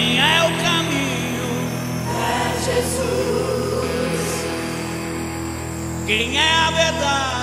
quem é o caminho? É Jesus. Quem é a verdade?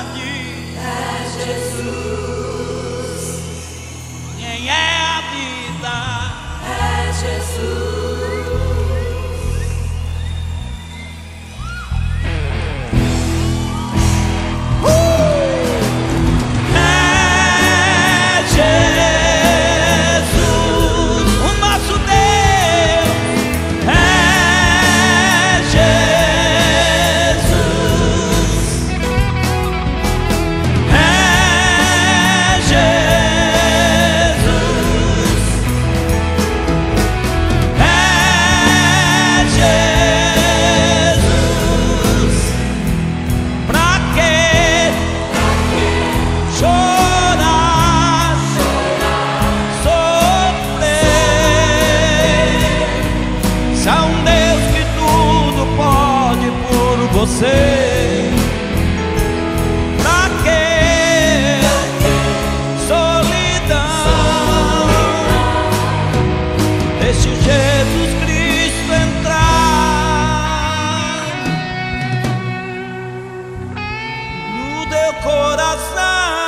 É um Deus que tudo pode por você. Pra quê? Solidão. Deixe Jesus Cristo entrar no teu coração.